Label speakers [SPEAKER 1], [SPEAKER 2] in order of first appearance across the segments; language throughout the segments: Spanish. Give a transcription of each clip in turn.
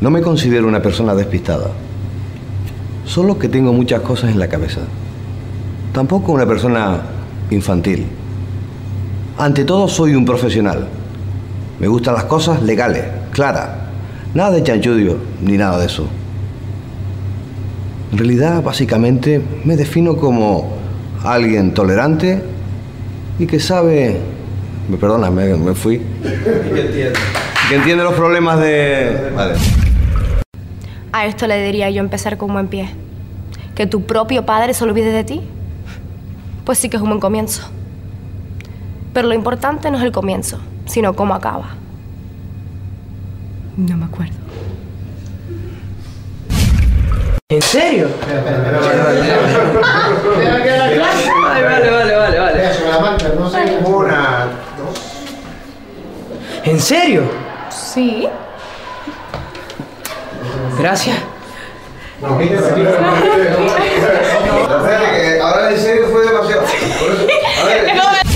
[SPEAKER 1] No me considero una persona despistada. Solo que tengo muchas cosas en la cabeza. Tampoco una persona infantil. Ante todo soy un profesional. Me gustan las cosas legales, claras. Nada de chanchudio ni nada de eso. En realidad, básicamente, me defino como alguien tolerante y que sabe... Me perdona, me, me fui. Y que entiende. Que entiende los problemas de... Vale.
[SPEAKER 2] A esto le diría yo empezar con un buen pie. Que tu propio padre se olvide de ti. Pues sí que es un buen comienzo. Pero lo importante no es el comienzo, sino cómo acaba. No me acuerdo.
[SPEAKER 3] ¿En serio? Ay, vale, vale, vale, vale.
[SPEAKER 4] Una, dos.
[SPEAKER 3] ¿En serio?
[SPEAKER 2] Sí.
[SPEAKER 3] Gracias.
[SPEAKER 1] ahora en serio fue demasiado.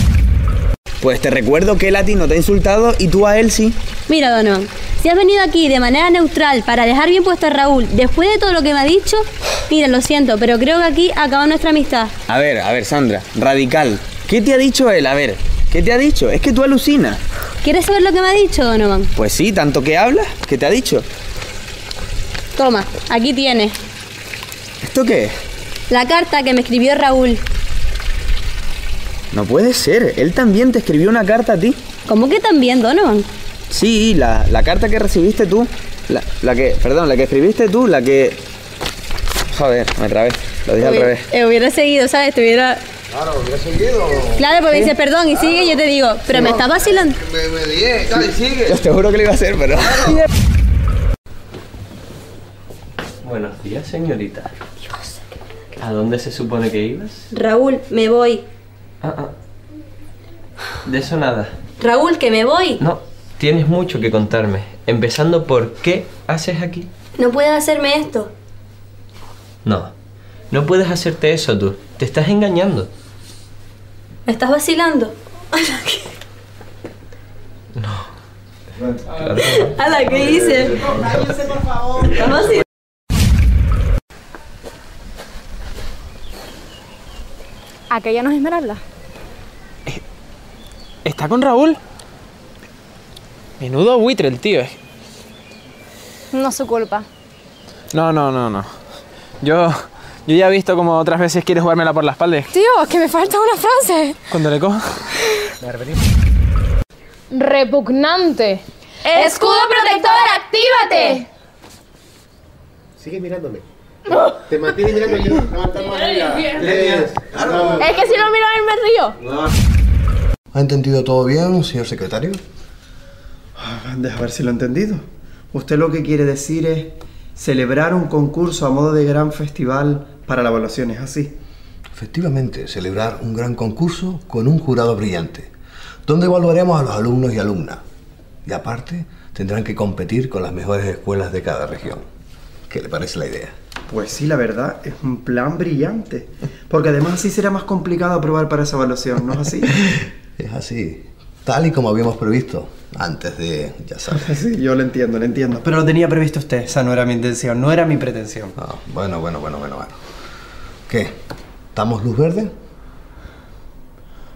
[SPEAKER 5] Pues te recuerdo que él a ti no te ha insultado y tú a él sí.
[SPEAKER 6] Mira, Donovan, si has venido aquí de manera neutral para dejar bien puesto a Raúl después de todo lo que me ha dicho, mira, lo siento, pero creo que aquí acaba nuestra amistad.
[SPEAKER 5] A ver, a ver, Sandra, radical. ¿Qué te ha dicho él? A ver, ¿qué te ha dicho? Es que tú alucinas.
[SPEAKER 6] ¿Quieres saber lo que me ha dicho, Donovan?
[SPEAKER 5] Pues sí, tanto que hablas, ¿qué te ha dicho?
[SPEAKER 6] Toma, aquí tienes.
[SPEAKER 5] ¿Esto qué es?
[SPEAKER 6] La carta que me escribió Raúl.
[SPEAKER 5] No puede ser, él también te escribió una carta a ti.
[SPEAKER 6] ¿Cómo que también, Donovan?
[SPEAKER 5] Sí, la, la carta que recibiste tú. La, la que, perdón, la que escribiste tú, la que... Joder, me trabé, lo dije al revés.
[SPEAKER 6] Eh, hubiera seguido, ¿sabes? Te hubiera...
[SPEAKER 1] Claro, hubiera seguido.
[SPEAKER 6] Claro, porque me dice perdón y sigue y yo te digo, pero me estás vacilando.
[SPEAKER 1] Me, me lié, tal, sigue.
[SPEAKER 5] Yo te juro que lo iba a hacer, pero...
[SPEAKER 7] Buenos días, señorita. ¿A dónde se supone que ibas?
[SPEAKER 6] Raúl, me voy.
[SPEAKER 7] Ah, ah. De eso nada.
[SPEAKER 6] Raúl, que me voy.
[SPEAKER 7] No, tienes mucho que contarme. Empezando por qué haces aquí.
[SPEAKER 6] No puedes hacerme esto.
[SPEAKER 7] No, no puedes hacerte eso tú. Te estás engañando.
[SPEAKER 6] ¿Me estás vacilando?
[SPEAKER 7] Claro que no.
[SPEAKER 6] A la que hice. ¿Estás vacilando?
[SPEAKER 2] ¿Aquella no es Esmeralda?
[SPEAKER 3] ¿Está con Raúl? Menudo buitre el tío. eh.
[SPEAKER 2] No es su culpa.
[SPEAKER 3] No, no, no, no. Yo, yo ya he visto como otras veces quiere jugármela por la espalda.
[SPEAKER 2] Tío, es que me falta una frase.
[SPEAKER 3] Cuando le cojo.
[SPEAKER 2] Repugnante. ¡Escudo protector, actívate!
[SPEAKER 4] Sigue mirándome. Te mantienes mirando yo. Levanta más arriba.
[SPEAKER 2] Es que si no miro a él me río.
[SPEAKER 1] ¿Ha entendido todo bien, señor secretario?
[SPEAKER 8] Deja ver si lo he entendido. Usted lo que quiere decir es celebrar un concurso a modo de gran festival para la evaluación, ¿es así?
[SPEAKER 1] Efectivamente, celebrar un gran concurso con un jurado brillante, donde evaluaremos a los alumnos y alumnas. Y aparte, tendrán que competir con las mejores escuelas de cada región. ¿Qué le parece la idea?
[SPEAKER 8] Pues sí, la verdad, es un plan brillante. Porque además así será más complicado aprobar para esa evaluación, ¿no es así?
[SPEAKER 1] Es así, tal y como habíamos previsto antes de, ya sabes.
[SPEAKER 8] Sí, yo lo entiendo, lo entiendo. Pero lo tenía previsto usted, esa no era mi intención, no era mi pretensión.
[SPEAKER 1] Ah, bueno, bueno, bueno, bueno, bueno. ¿Qué? ¿Damos luz verde?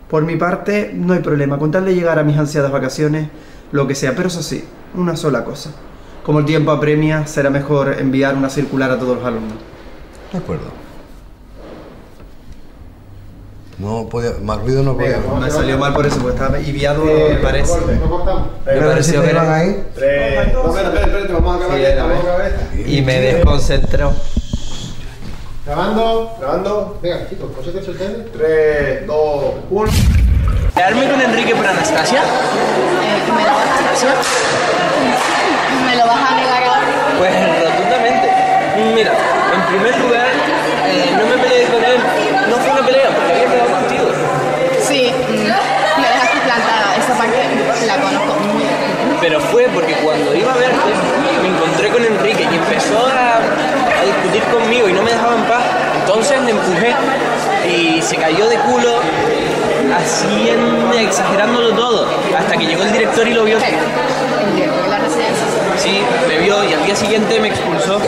[SPEAKER 8] Por mi parte, no hay problema. Con tal de llegar a mis ansiadas vacaciones, lo que sea. Pero eso sí, una sola cosa. Como el tiempo apremia, será mejor enviar una circular a todos los alumnos.
[SPEAKER 1] De acuerdo. No podía, más ruido no podía.
[SPEAKER 8] Me salió mal por eso, porque estaba ibiado, me parece.
[SPEAKER 4] ¿No cortamos?
[SPEAKER 8] Me
[SPEAKER 1] Pero si
[SPEAKER 8] pareció ver-
[SPEAKER 1] iban ahí.
[SPEAKER 4] Tres. vamos a acabar
[SPEAKER 8] era. Y me desconcentró.
[SPEAKER 4] Grabando, grabando. Venga, chicos, concéntrense ustedes. Tres, dos, uno.
[SPEAKER 3] ¿Quedarme con Enrique por Anastasia?
[SPEAKER 2] ¿Me vas a Anastasia? ¿Me lo vas a negar ahora?
[SPEAKER 7] Pues rotundamente. Mira, en primer lugar, eh, no me peleé con él. No fue una pelea porque había quedado contigo.
[SPEAKER 2] Sí, mm, me dejaste plantada. Esa parte la conozco muy bien.
[SPEAKER 7] Pero fue porque cuando iba a verte, me encontré con Enrique y empezó a, a discutir conmigo y no me dejaba en paz. Entonces le empujé y se cayó de culo, así en- exagerándolo todo, hasta que llegó el director y lo vio. Sí, me vio y al día siguiente me expulsó.